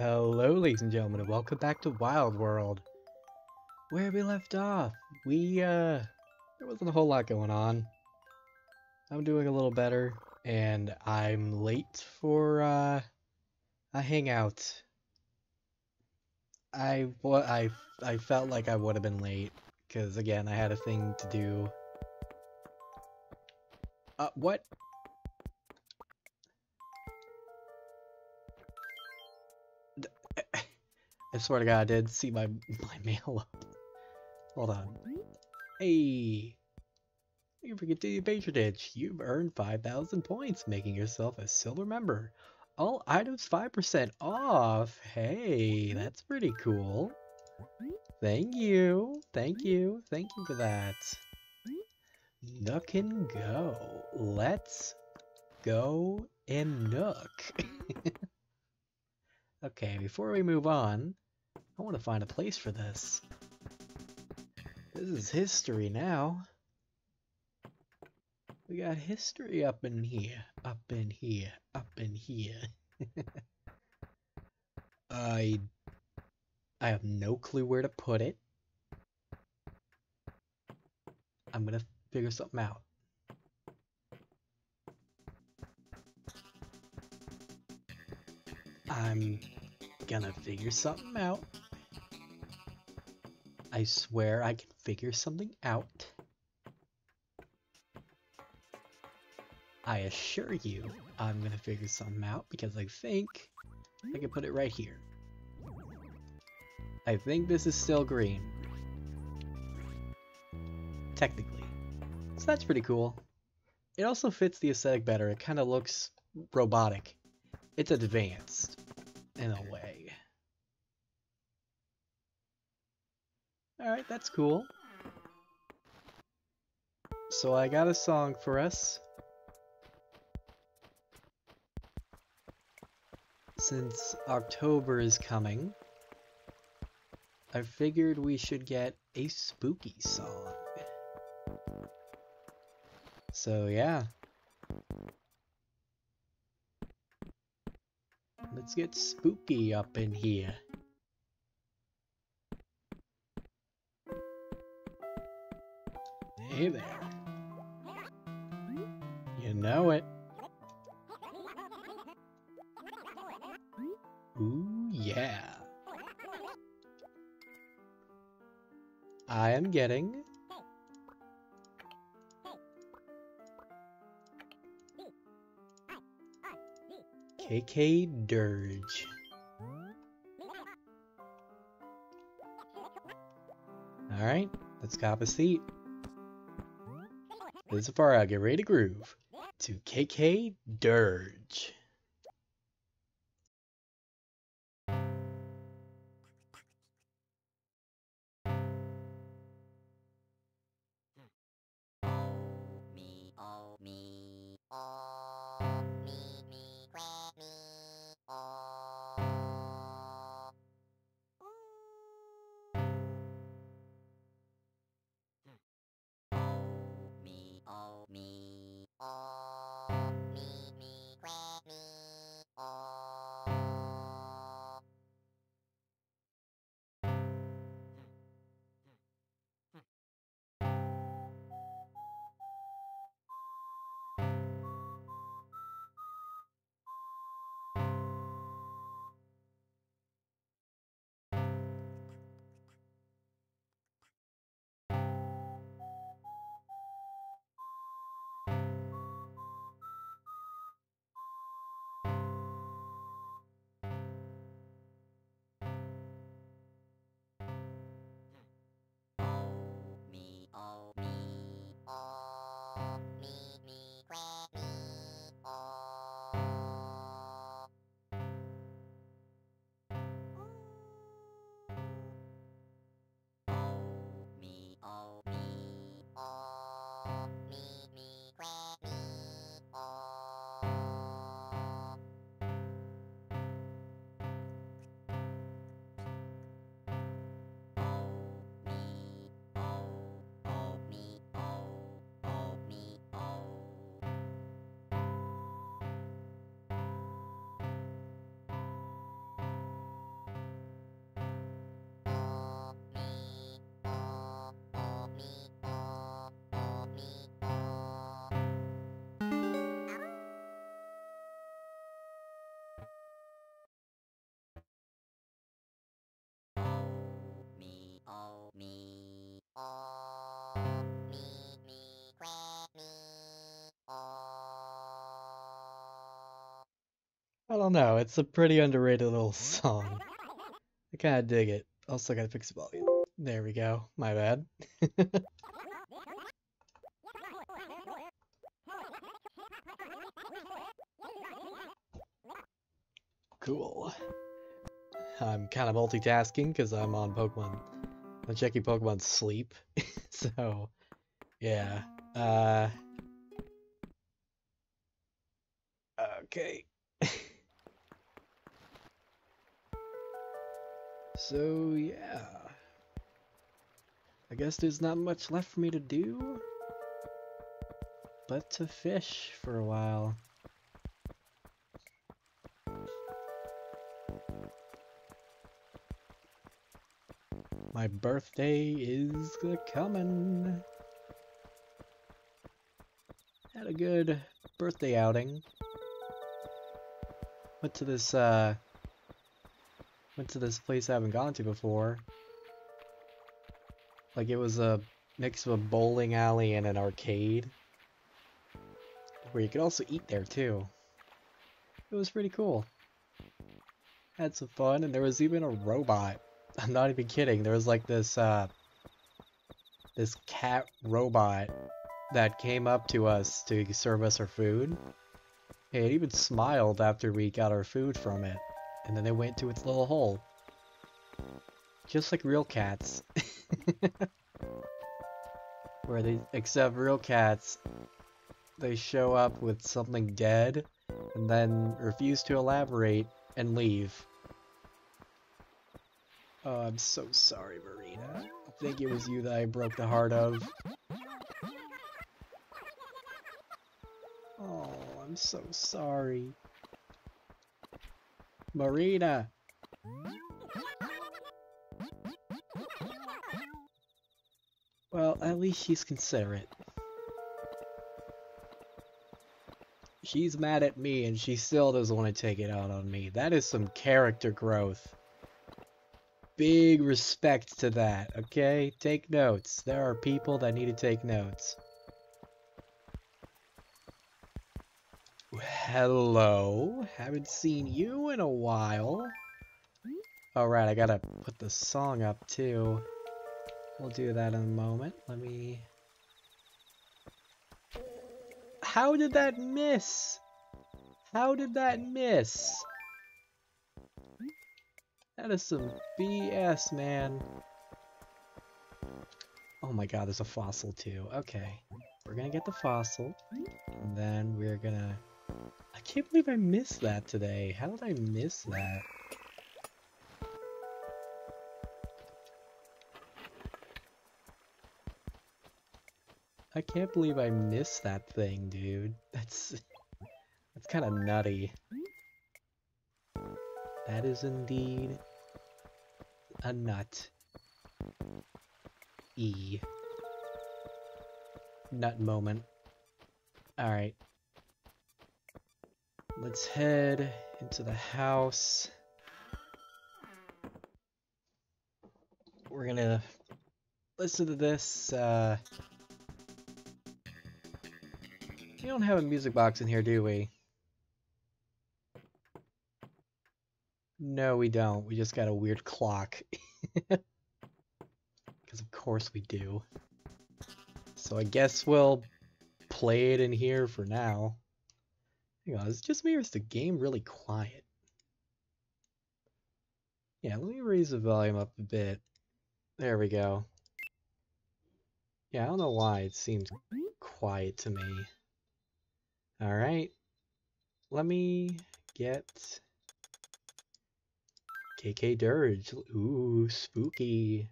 Hello, ladies and gentlemen, and welcome back to Wild World. Where we left off, we, uh, there wasn't a whole lot going on. I'm doing a little better, and I'm late for, uh, a hangout. I, I, I felt like I would have been late, because, again, I had a thing to do. Uh, what? I swear to God, I did see my my mail up. Hold on. Hey, thank you for continuing patronage. You've earned 5,000 points, making yourself a silver member. All items 5% off. Hey, that's pretty cool. Thank you. Thank you. Thank you for that. Nook 'n' Go. Let's go and nook. okay, before we move on, I want to find a place for this. This is history now. We got history up in here, up in here, up in here. I I have no clue where to put it. I'm gonna figure something out. I'm gonna figure something out. I swear I can figure something out. I assure you I'm gonna figure something out because I think I can put it right here. I think this is still green. Technically. So that's pretty cool. It also fits the aesthetic better. It kind of looks robotic. It's advanced in a way. Alright, that's cool. So I got a song for us. Since October is coming, I figured we should get a spooky song. So yeah. Let's get spooky up in here. Hey there. You know it. Ooh, yeah. I am getting KK Dirge. Alright, let's cop a seat. This is far out, get ready to groove to KK Dirge. Me, don't know. It's a pretty underrated little song. I kind of dig it. Also gotta fix the volume. There we go. My bad. cool. I'm kind of multitasking because I'm on Pokemon. I'm checking Pokemon sleep. so, yeah. Uh. Okay. So, yeah. I guess there's not much left for me to do but to fish for a while. My birthday is coming. Had a good birthday outing. Went to this, uh, went to this place I haven't gone to before. Like it was a mix of a bowling alley and an arcade. Where you could also eat there too. It was pretty cool. Had some fun and there was even a robot. I'm not even kidding. There was like this, uh, this cat robot that came up to us to serve us our food. It even smiled after we got our food from it. And then they went to its little hole. Just like real cats. Where they, except real cats, they show up with something dead, and then refuse to elaborate and leave. Oh, I'm so sorry, Marina. I think it was you that I broke the heart of. Oh, I'm so sorry. Marina! Well, at least she's considerate. She's mad at me and she still doesn't want to take it out on me. That is some character growth. Big respect to that, okay? Take notes. There are people that need to take notes. Hello. Haven't seen you in a while. Alright, I gotta put the song up too. We'll do that in a moment. Let me... How did that miss? How did that miss? That is some BS, man. Oh my god, there's a fossil too. Okay. We're gonna get the fossil. And then we're gonna... I can't believe I missed that today. How did I miss that? I can't believe I missed that thing, dude. That's that's kind of nutty. That is indeed a nut. E. Nut moment. Alright. Let's head into the house. We're gonna listen to this, uh, We don't have a music box in here, do we? No, we don't. We just got a weird clock. Because of course we do. So I guess we'll play it in here for now. Hang on, is it just me or is the game really quiet? Yeah, let me raise the volume up a bit. There we go. Yeah, I don't know why it seems quiet to me. Alright. Let me get KK Dirge. Ooh, spooky.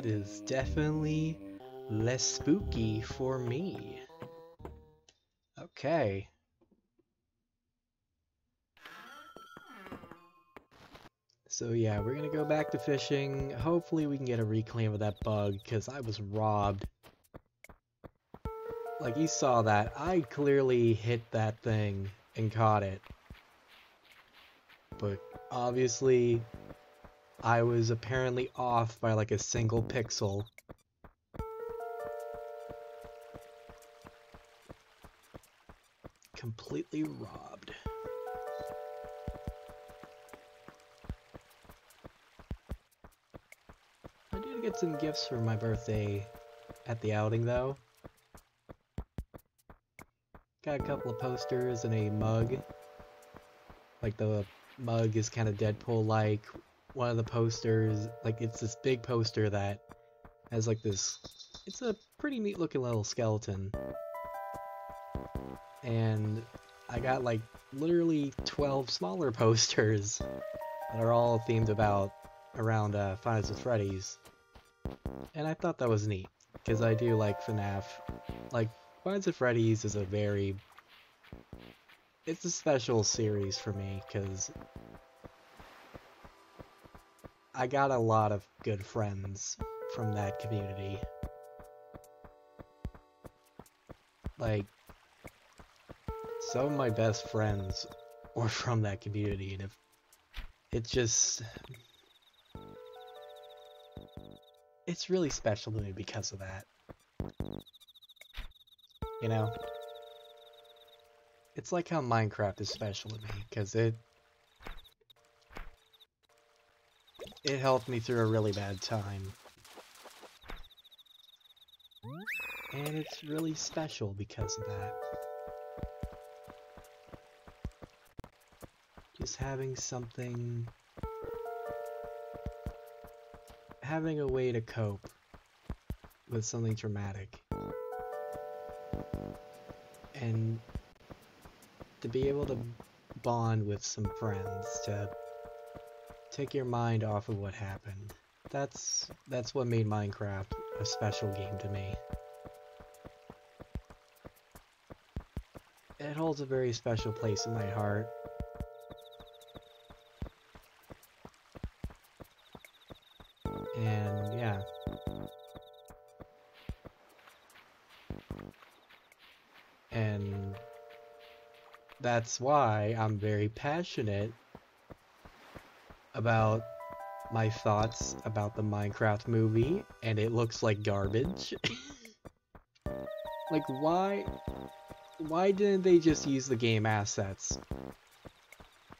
That is definitely less spooky for me. Okay. So yeah, we're gonna go back to fishing. Hopefully we can get a reclaim of that bug, because I was robbed. Like, you saw that. I clearly hit that thing and caught it. But obviously, I was apparently off by like a single pixel. Completely robbed. I did get some gifts for my birthday at the outing though. Got a couple of posters and a mug. Like the mug is kind of Deadpool-like. One of the posters, like it's this big poster that has like this, it's a pretty neat looking little skeleton. And I got like literally 12 smaller posters that are all themed about around uh, Five at Freddy's. And I thought that was neat, because I do like FNAF. Like, Five at Freddy's is a very... It's a special series for me, because I got a lot of good friends from that community. Like, some of my best friends were from that community, and if it's just it's really special to me because of that. You know? It's like how Minecraft is special to me, because it it helped me through a really bad time. And it's really special because of that. Just having something... Having a way to cope with something traumatic. And to be able to bond with some friends, to take your mind off of what happened. That's that's what made Minecraft a special game to me. It holds a very special place in my heart. And yeah. And that's why I'm very passionate about my thoughts about the Minecraft movie, and it looks like garbage. like, why... Why didn't they just use the game assets?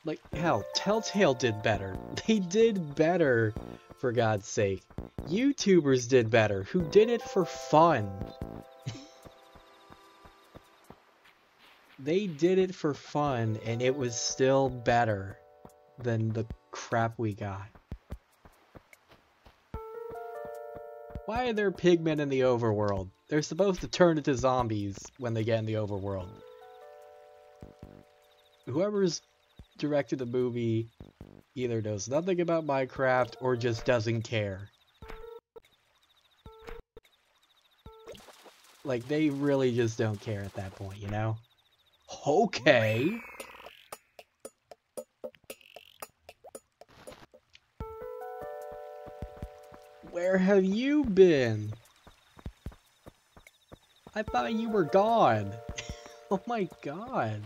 Like, hell, Telltale did better. They did better, for God's sake. YouTubers did better, who did it for fun. they did it for fun, and it was still better than the crap we got. Why are there pigmen in the overworld? They're supposed to turn into zombies when they get in the overworld. Whoever's directed the movie either knows nothing about Minecraft or just doesn't care. Like, they really just don't care at that point, you know? Okay. Where have you been? I thought you were gone. oh my god.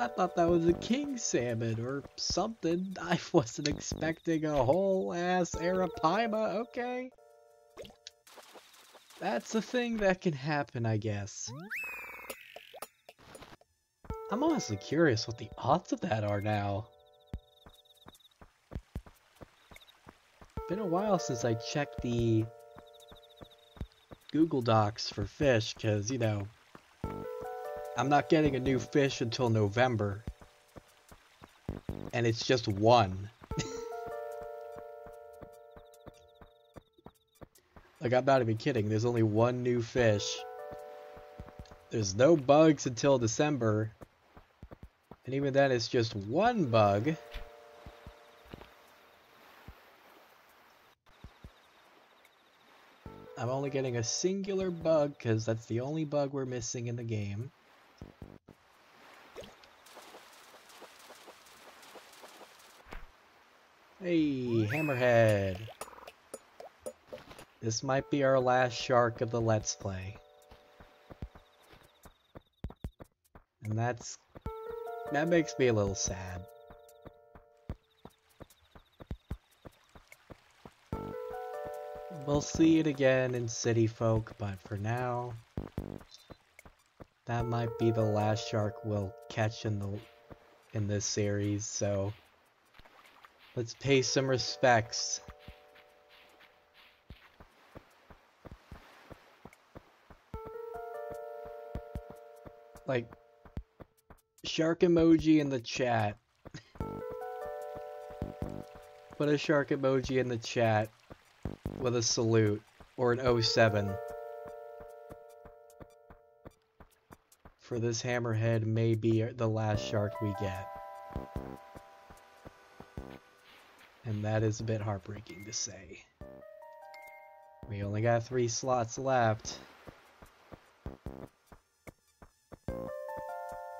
I thought that was a king salmon or something. I wasn't expecting a whole ass arapaima, okay? That's a thing that can happen, I guess. I'm honestly curious what the odds of that are now. Been a while since I checked the Google Docs for fish, because, you know, I'm not getting a new fish until November. And it's just one. like, I'm not even kidding. There's only one new fish. There's no bugs until December. And even then, it's just one bug. I'm only getting a singular bug because that's the only bug we're missing in the game. Hey, Hammerhead. This might be our last shark of the Let's Play. And that's... That makes me a little sad. We'll see it again in City Folk, but for now... That might be the last shark we'll catch in the in this series, so... Let's pay some respects. Like, shark emoji in the chat. Put a shark emoji in the chat with a salute or an 07. For this hammerhead may be the last shark we get. And that is a bit heartbreaking to say. We only got three slots left.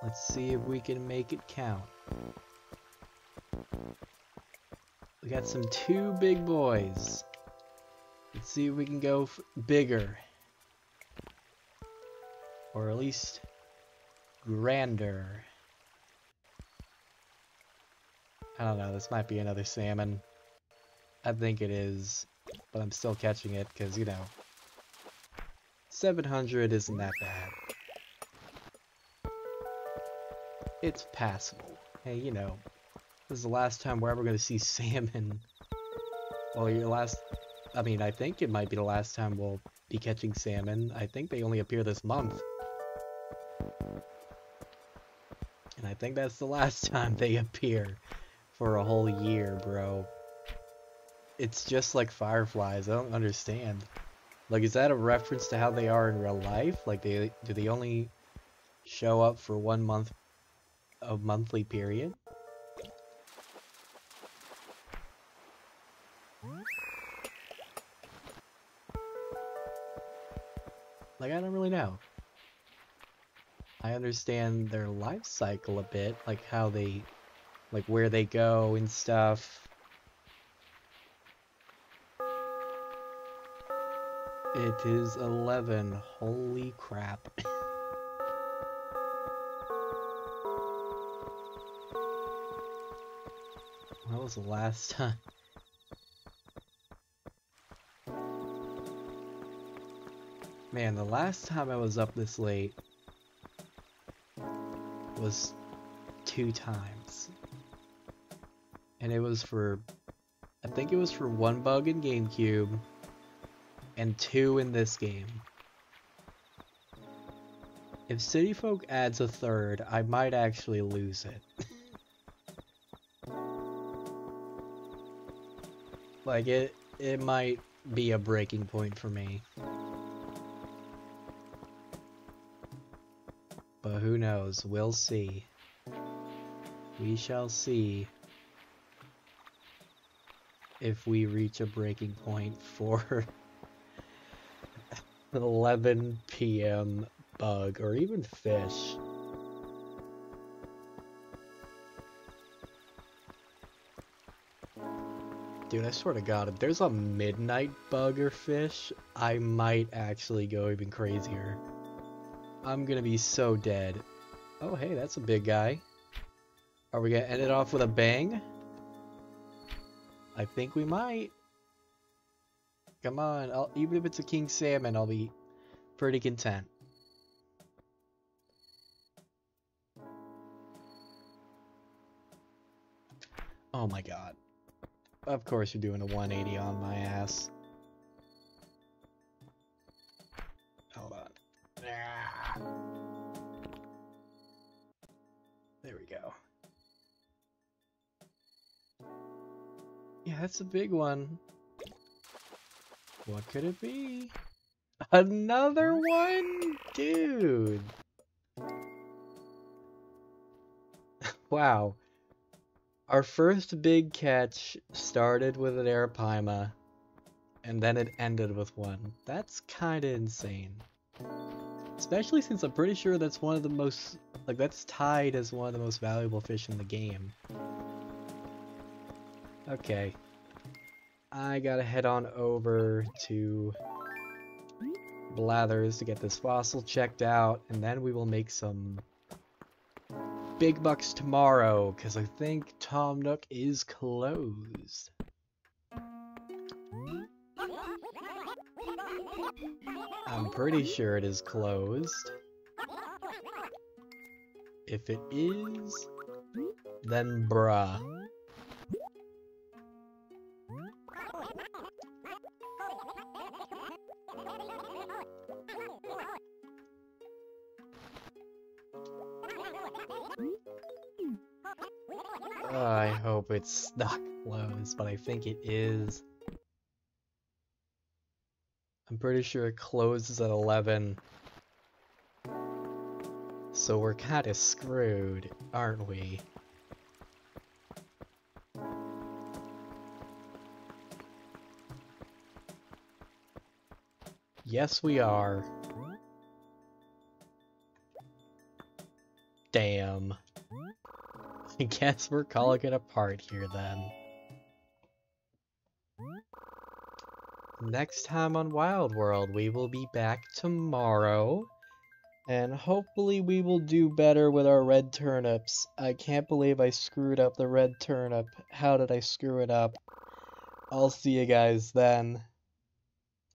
Let's see if we can make it count. We got some two big boys. Let's see if we can go bigger. Or at least grander. I don't know, this might be another salmon. I think it is, but I'm still catching it because, you know, 700 isn't that bad. It's passable. Hey, you know, this is the last time we're ever going to see salmon. Well, your last... I mean, I think it might be the last time we'll be catching salmon. I think they only appear this month. And I think that's the last time they appear for a whole year, bro. It's just like fireflies. I don't understand. Like, is that a reference to how they are in real life? Like, they do they only show up for one month, a monthly period? Like, I don't really know. I understand their life cycle a bit, like how they, like where they go and stuff. It is 11, holy crap. When was the last time? Man, the last time I was up this late was two times. And it was for, I think it was for one bug in GameCube and two in this game. If City Folk adds a third, I might actually lose it. like it, it might be a breaking point for me. Who knows? We'll see. We shall see if we reach a breaking point for 11 p.m. bug or even fish. Dude, I swear to god, if there's a midnight bug or fish, I might actually go even crazier. I'm gonna be so dead. Oh, hey, that's a big guy. Are we gonna end it off with a bang? I think we might. Come on, I'll, even if it's a king salmon, I'll be pretty content. Oh my god. Of course you're doing a 180 on my ass. There we go. Yeah, that's a big one. What could it be? Another one? Dude. wow. Our first big catch started with an Arapaima and then it ended with one. That's kinda insane. Especially since I'm pretty sure that's one of the most, like that's tied as one of the most valuable fish in the game. Okay. I gotta head on over to Blathers to get this fossil checked out, and then we will make some big bucks tomorrow, because I think Tom Nook is closed. I'm pretty sure it is closed. If it is, then bruh. I hope it's not closed, but I think it is. I'm pretty sure it closes at 11. So we're kinda screwed, aren't we? Yes, we are. Damn. I guess we're calling it a part here then. Next time on Wild World, we will be back tomorrow. And hopefully we will do better with our red turnips. I can't believe I screwed up the red turnip. How did I screw it up? I'll see you guys then.